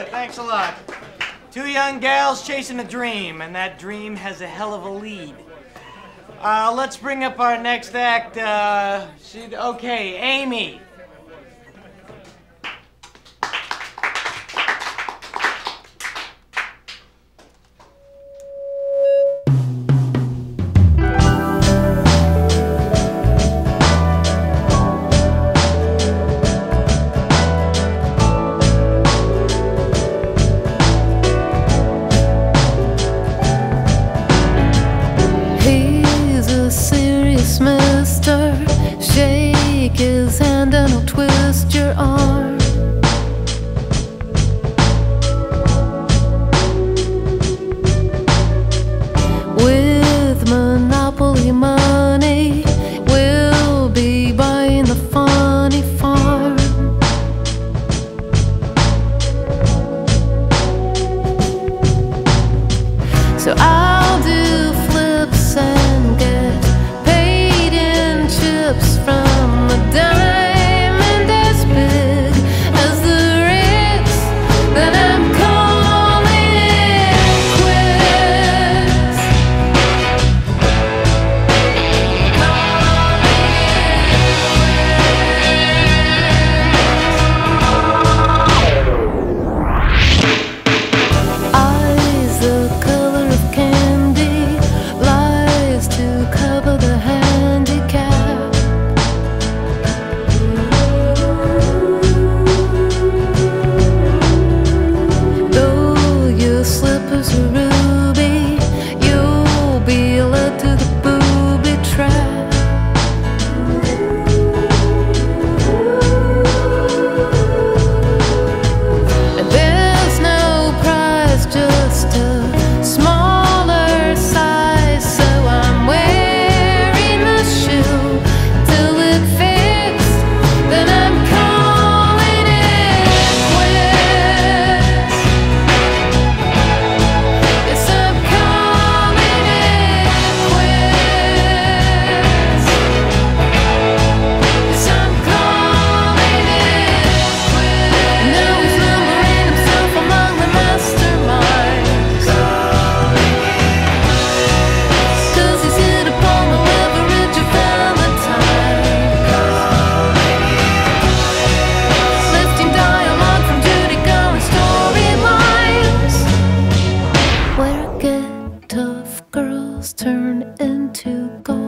Good, thanks a lot. Two young gals chasing a dream, and that dream has a hell of a lead. Uh, let's bring up our next act. Uh, she, okay, Aimee. tough girls turn into gold.